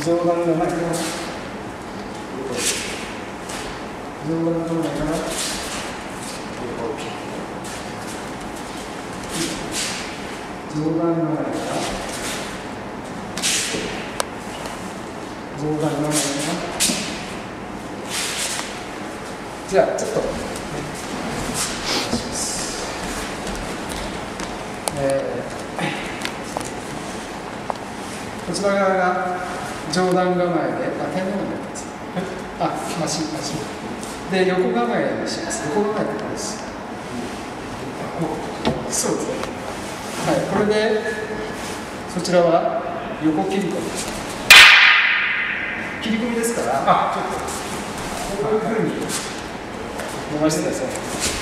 上段がないかな上段がないかな上段がないかな上段がないかなじゃあちょっと。えーこちら側が上段構えで、あ、天皇になります。あ、足、足。で、横構えにします。横構えってことです。そうですね。はい、これで、そちらは横切り込み。切り込みですから、あ、ちょっと、こういうふうに伸ばしてください。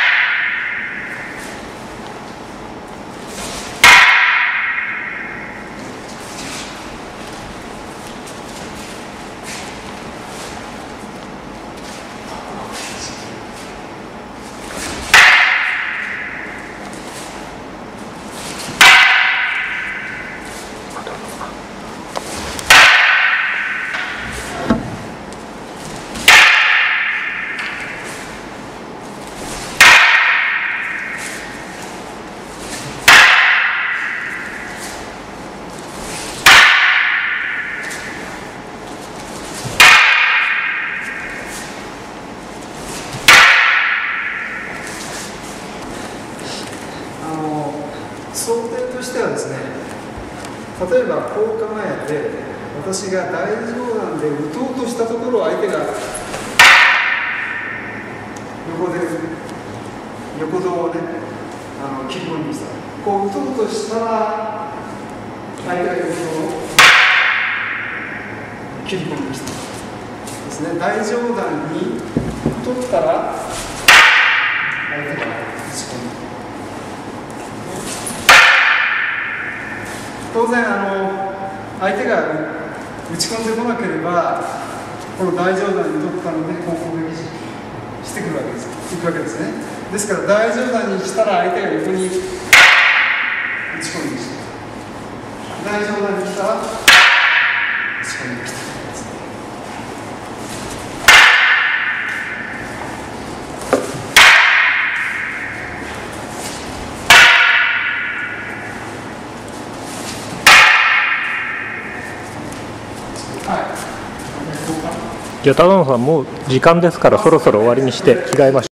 あのとしてはですね例えばこう構えて私が大上段で打とうとしたところを相手が横で横胴をねあの切り込みました。こう打とうとしたら相手が横胴を切り込みました。ですね。大上段に取ったら相手が打ち込む当然あの相手が打ち込んでこなければこの大上段に取ったのでこう攻撃してくるわけです。いくわけですね。ですから大上段にしたら相手が横に打ち込んできた。大上段にしたら打ち込んできた。じゃあ、田野さん、もう時間ですから、そろそろ終わりにして着替えましょう。